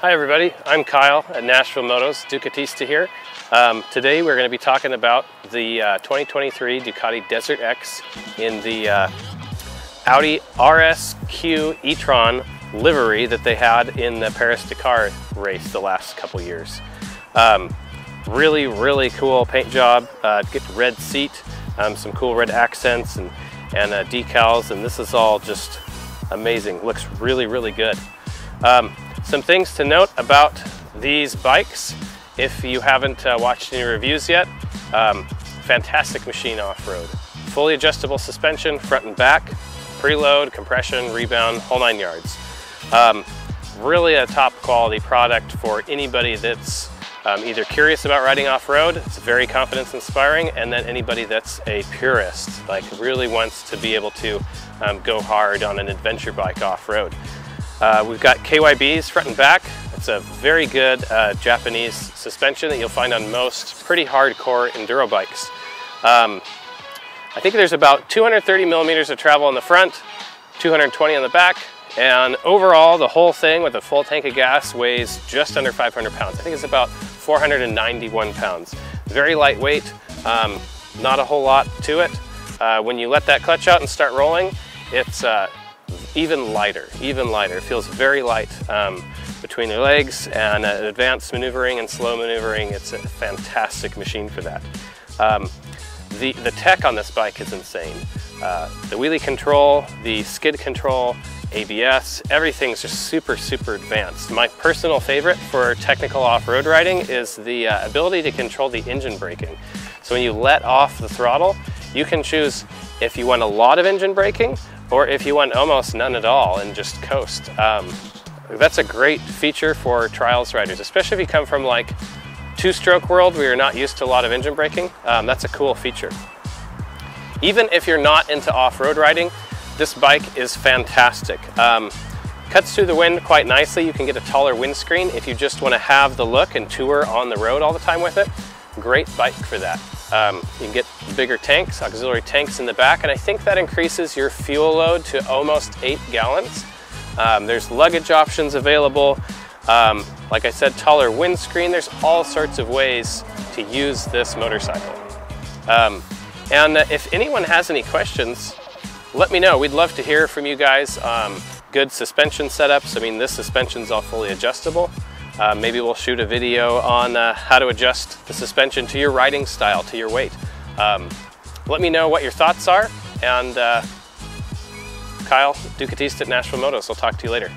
Hi everybody, I'm Kyle at Nashville Motos, Ducatista here. Um, today we're going to be talking about the uh, 2023 Ducati Desert X in the uh, Audi RSQ e-tron livery that they had in the Paris-Dakar race the last couple years. Um, really, really cool paint job, uh, get the red seat, um, some cool red accents and, and uh, decals, and this is all just amazing. Looks really, really good. Um, some things to note about these bikes, if you haven't uh, watched any reviews yet, um, fantastic machine off-road. Fully adjustable suspension, front and back, preload, compression, rebound, whole nine yards. Um, really a top quality product for anybody that's um, either curious about riding off-road, it's very confidence inspiring, and then anybody that's a purist, like really wants to be able to um, go hard on an adventure bike off-road. Uh, we've got KYBs front and back. It's a very good uh, Japanese suspension that you'll find on most pretty hardcore enduro bikes. Um, I think there's about 230 millimeters of travel in the front, 220 on the back, and overall the whole thing with a full tank of gas weighs just under 500 pounds. I think it's about 491 pounds. Very lightweight, um, not a whole lot to it. Uh, when you let that clutch out and start rolling, it's uh, even lighter, even lighter. It feels very light um, between your legs and uh, advanced maneuvering and slow maneuvering. It's a fantastic machine for that. Um, the, the tech on this bike is insane. Uh, the wheelie control, the skid control, ABS, everything's just super, super advanced. My personal favorite for technical off-road riding is the uh, ability to control the engine braking. So when you let off the throttle, you can choose if you want a lot of engine braking or if you want almost none at all and just coast. Um, that's a great feature for trials riders, especially if you come from like two-stroke world where you're not used to a lot of engine braking. Um, that's a cool feature. Even if you're not into off-road riding, this bike is fantastic. Um, cuts through the wind quite nicely. You can get a taller windscreen if you just want to have the look and tour on the road all the time with it. Great bike for that. Um, you can get bigger tanks, auxiliary tanks in the back, and I think that increases your fuel load to almost eight gallons. Um, there's luggage options available. Um, like I said, taller windscreen. There's all sorts of ways to use this motorcycle. Um, and if anyone has any questions, let me know. We'd love to hear from you guys. Um, good suspension setups. I mean, this suspension's all fully adjustable. Uh, maybe we'll shoot a video on uh, how to adjust the suspension to your riding style, to your weight. Um, let me know what your thoughts are, and uh, Kyle Ducatista at Nashville Motos. I'll talk to you later.